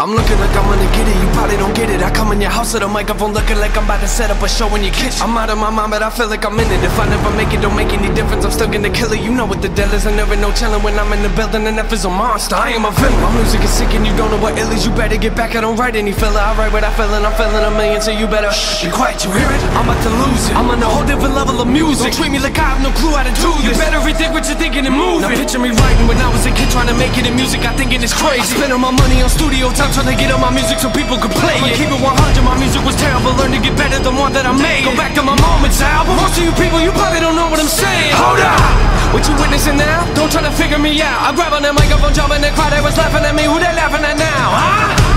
I'm looking like I'm gonna get it, you your house with a microphone looking like I'm about to set up a show in your kitchen. I'm out of my mind, but I feel like I'm in it. If I never make it, don't make any difference. I'm still gonna kill it. You know what the deal is. I never know chillin' when I'm in the building, NF is a monster. I am a villain. My music is sick, and you don't know what ill is. You better get back. I don't write any filler. I write what I feel, and I'm feeling a million, so you better shh, be quiet. You hear it? I'm about to lose it. I'm on a whole different level of music. Don't treat me like I have no clue how to do this. You better rethink what you're thinking and move. Now picture me writing when I was a kid trying to make it in music. I thinking it's crazy. I spend all my money on studio time trying to get on my music so people could play I'ma it. keep it 100. My music was terrible. Learn to get better the more that I made. Go back to my moments album. Most of you people, you probably don't know what I'm saying. Hold up. What you witnessing now? Don't try to figure me out. I grab on that microphone, jump in the crowd. They was laughing at me. Who they laughing at now? Huh?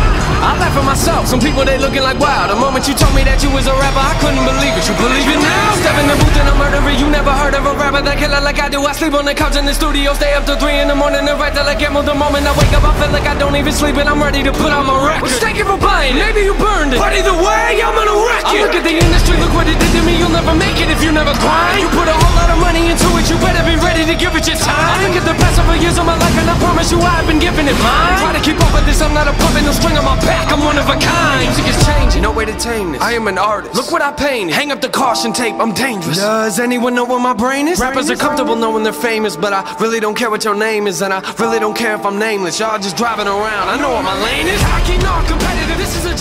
I laugh at myself, some people they looking like wow The moment you told me that you was a rapper, I couldn't believe it You believe never heard of a rapper that killer like I do. I sleep on the couch in the studio, stay up till 3 in the morning And write till I get more the moment. I wake up I feel like I don't even sleep and I'm ready to put on my record. Thank you for buying, maybe you burned it. But either way, I'm gonna wreck it. I look at the industry, look what it did to me You'll never make it if you never grind. You put a whole lot of money into it, you better be ready to give it your time. I think of the past several years of my life and I promise you I've been giving it mine Try to keep up with this, I'm not a puppet, no string on my back I'm one of a kind Music is changing, no way to tame this. I am an artist. Look what I painted. Hang up the caution tape, I'm dangerous. Does anyone know where my brain is? Rappers are comfortable knowing they're famous, but I really don't care what your name is, and I really don't care if I'm nameless. Y'all just driving around. I know what my lane is. Hacking, not competitive. This is a